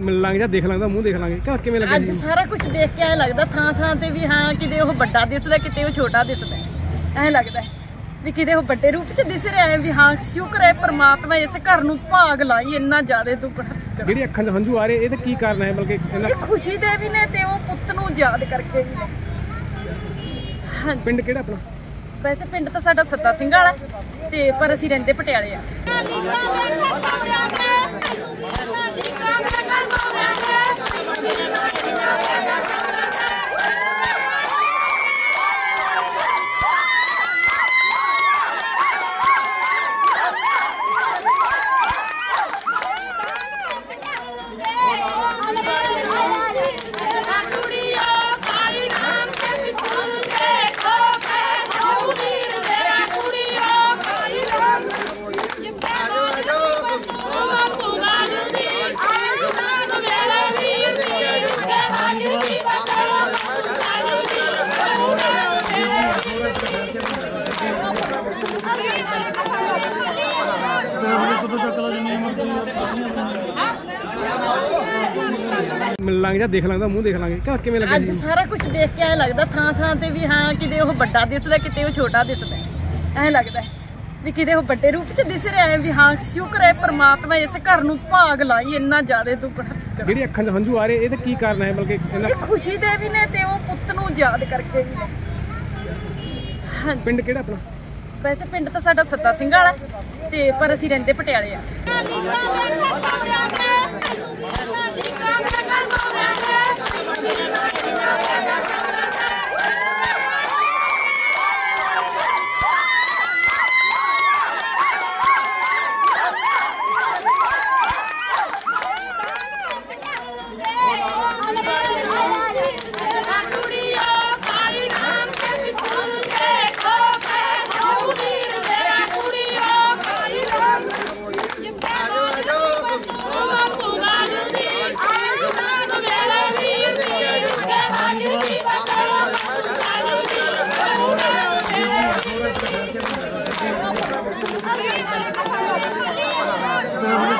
ਮਿਲ ਲਾਂਗੇ ਜਾਂ ਦੇਖ ਲਾਂਗੇ ਮੂੰਹ ਦੇਖ ਲਾਂਗੇ। ਕਿ ਕਿਵੇਂ ਲੱਗਿਆ ਅੱਜ ਸਾਰਾ ਕੁਝ ਦੇਖ ਕੇ ਐ ਲੱਗਦਾ ਥਾਂ ਥਾਂ ਤੇ ਵੀ ਹਾਂ ਕਿਤੇ ਉਹ ਵੱਡਾ ਦਿਸਦਾ ਕਿਤੇ ਉਹ ਛੋਟਾ ਦਿਸਦਾ। ਐ ਲੱਗਦਾ ਵੀ ਕਿਤੇ ਉਹ ਵੱਡੇ ਰੂਪ 'ਚ ਦਿਸ ਰਿਹਾ ਹੈ ਵੀ ਹਾਂ ਸ਼ੁਕਰ ਹੈ ਪ੍ਰਮਾਤਮਾ ਇਸ ਘਰ ਨੂੰ ਭਾਗ ਲਾਈ ਇੰਨਾ ਜ਼ਿਆਦਾ ਤਿੱਗਣਾ। ਜਿਹੜੀ ਅੱਖਾਂ 'ਚ ਹੰਝੂ ਆ ਰਹੇ ਇਹਦਾ ਕੀ ਕਾਰਨ ਹੈ? ਬਲਕਿ ਇਹ ਖੁਸ਼ੀ ਦੇ ਵੀ ਨੇ ਤੇ ਉਹ ਪੁੱਤ ਨੂੰ ਯਾਦ ਕਰਕੇ ਵੀ ਹਾਂਜੀ। ਪਿੰਡ ਕਿਹੜਾ ਆਪਣਾ? ਵੈਸੇ ਪਿੰਡ ਤਾਂ ਸਾਡਾ ਸੱਤਾ ਸਿੰਘ ਵਾਲਾ ਹੈ, ਤੇ ਪਰ ਅਸੀਂ ਰਹਿੰਦੇ ਪਟਿਆਲੇ ਆ। ਮਿਲ ਲਾਂਗੇ ਜਾਂ ਦੇਖ ਲਾਂਗੇ ਮੂੰਹ ਦੇਖ ਲਾਂਗੇ। ਕਿ ਕਿਵੇਂ ਲੱਗਿਆ ਅੱਜ ਸਾਰਾ ਕੁਝ ਦੇਖ ਕੇ ਐ ਲੱਗਦਾ ਥਾਂ ਥਾਂ ਤੇ ਵੀ ਹਾਂ ਕਿਤੇ ਉਹ ਵੱਡਾ ਦਿਸਦਾ ਕਿਤੇ ਉਹ ਛੋਟਾ ਦਿਸਦਾ। ਐ ਲੱਗਦਾ ਵੀ ਕਿਤੇ ਉਹ ਵੱਡੇ ਰੂਪ 'ਚ ਦਿਸ ਰਿਹਾ ਹੈ ਵੀ ਹਾਂ ਸ਼ੁਕਰ ਹੈ ਪ੍ਰਮਾਤਮਾ ਇਸ ਘਰ ਨੂੰ ਭਾਗ ਲਾਈ ਇੰਨਾ ਜ਼ਿਆਦਾ ਤਿੱਗਣਾ। ਜਿਹੜੀ ਅੱਖਾਂ 'ਚ ਹੰਝੂ ਆ ਰਹੇ ਇਹਦਾ ਕੀ ਕਾਰਨ ਹੈ? ਬਲਕਿ ਇਹ ਖੁਸ਼ੀ ਦੇ ਵੀ ਨੇ ਤੇ ਉਹ ਪੁੱਤ ਨੂੰ ਯਾਦ ਕਰਕੇ ਵੀ ਪਿੰਡ ਕਿਹੜਾ ਆਪਣਾ? ਵੈਸੇ ਪਿੰਡ ਤਾਂ ਸਾਡਾ ਸੱਦਾ ਸਿੰਘ ਵਾਲਾ ਹੈ, ਤੇ ਪਰ ਅਸੀਂ ਰਹਿੰਦੇ ਪਟਿਆਲੇ ਆ।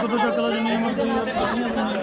kapatacak alacağım.